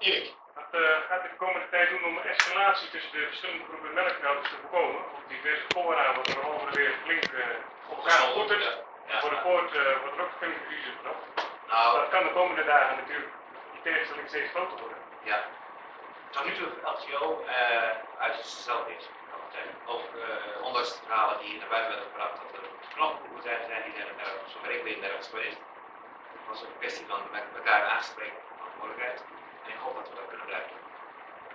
Erik. Wat eh, gaat de komende tijd doen om escalatie tussen de verschillende groepen melkvelders te voorkomen? Op diverse voorraden wordt er over weer flink eh, op elkaar gevoeterd. Ja. Ja. Voor de poort eh, wordt er ook flink verliezen vanaf. Nou, Dat kan de komende dagen natuurlijk die tegenstelling steeds groter worden. Ja. Tot nu toe LTO uh, uitgesteld is. Ook uh, ondanks de verhalen die naar buiten werden gebracht dat er knopboerderijen zijn die er uh, zover ik weet nergens geweest. Het was een kwestie van met elkaar aanspreken verantwoordelijkheid. En ik hoop dat we dat kunnen blijven doen.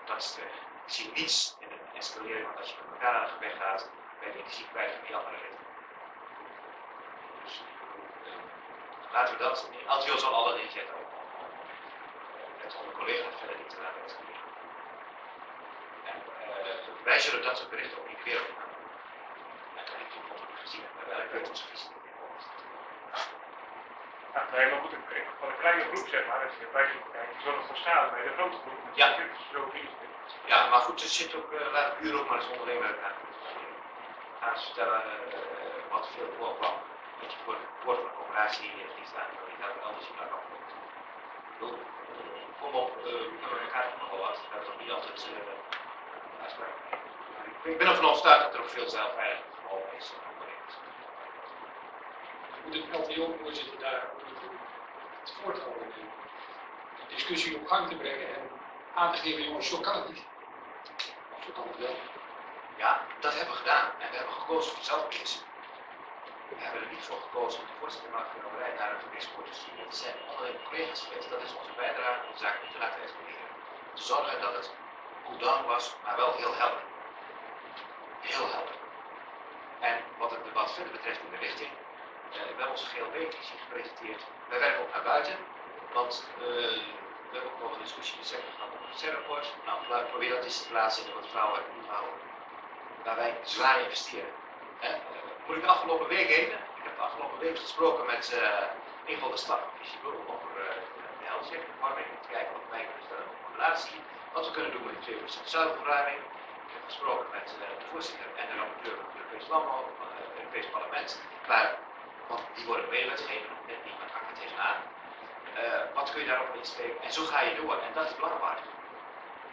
Dat is de, ik zie niets in een escalering, want als je met elkaar aan de weg gaat, ben je energie kwijt van die andere richting. Dus laten we dat. LTO zal alle inzetten om, het onder collega's verder niet te laten escaleren. En wij zullen dat soort berichten ook niet weer opnemen. En dat heb ik gezien. We hebben eigenlijk onze visie Maar goed, van een kleine groep zeg maar, als je bij zo'n kijkt, voor bij de grote groep. Ja. Zo verliezen. Ja, maar goed, er zit ook, uh, laat het buren ook maar eens onderling elkaar gaan vertellen uh, wat veel voorkwam. Dat je voor woord van de coöperatie die staat, die gaat elders in elkaar Kom op, uh, we elkaar nog wel wat. Dat is nog niet altijd uh, uitspraak. Ik ben ervan overtuigd dat er ook veel zelfveilig geholpen is. Moet het LTO-voorzitter daar het voorthouden de discussie op gang te brengen en aan te geven, jongens, zo kan het niet. Of zo kan het wel. Ja, dat hebben we gedaan en we hebben gekozen voor zelfkies. We hebben er niet voor gekozen om de voorzitter van de overheid naar een verkeerspoort te zien. Het zijn onderling collega's geweest. Dat is onze bijdrage om de zaak te laten escaleren. Te zorgen dat het cool down was, maar wel heel helder. Heel helder. En wat het debat verder betreft in de richting, we hebben onze GLB-visie gepresenteerd. Wij werken ook naar buiten, want uh, we hebben ook nog een discussie gehad over het CER-rapport. Nou, ik probeer dat eens te plaatsen in wat vrouwen hebben houden. Waar wij zwaar investeren. Uh, moet ik de afgelopen week even? Ik heb de afgelopen week gesproken met een van de stafvisiebureau over uh, de health-check-verwarming. Om te kijken wat wij kunnen stellen op relatie. Wat we kunnen doen met de 2% zuiververruiming. Ik heb gesproken met de voorzitter en de rapporteur van het Europees Landbouw, het Europees Parlement. Worden medewetgever, niet, maar het tegenaan. Uh, wat kun je daarop insteken? En zo ga je door. En dat is belangrijk.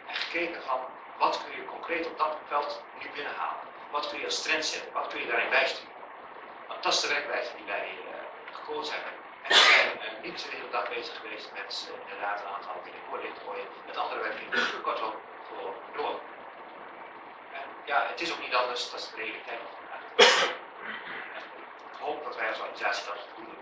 En gekeken van wat kun je concreet op dat veld nu binnenhalen. Wat kun je als trend zetten? Wat kun je daarin bijsturen? Want dat is de werkwijze die wij uh, gekozen hebben. En we zijn uh, niet de hele dag bezig geweest met uh, inderdaad een aantal dingen voor dit gooien. Met andere werkingen, kortom, gewoon door. En ja, het is ook niet anders, dat is de realiteit. En ik hoop dat wij als organisatie dat doen